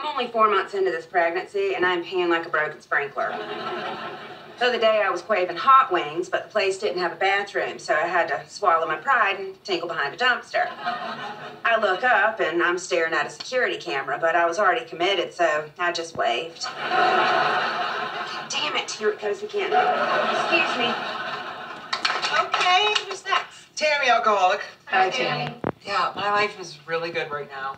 I'm only four months into this pregnancy, and I'm peeing like a broken sprinkler. The other day, I was craving hot wings, but the place didn't have a bathroom, so I had to swallow my pride and tinkle behind a dumpster. I look up, and I'm staring at a security camera, but I was already committed, so I just waved. Damn it, here it goes again. Excuse me. Okay, who's next? Tammy, alcoholic. Hi, Tammy. Yeah, my life is really good right now.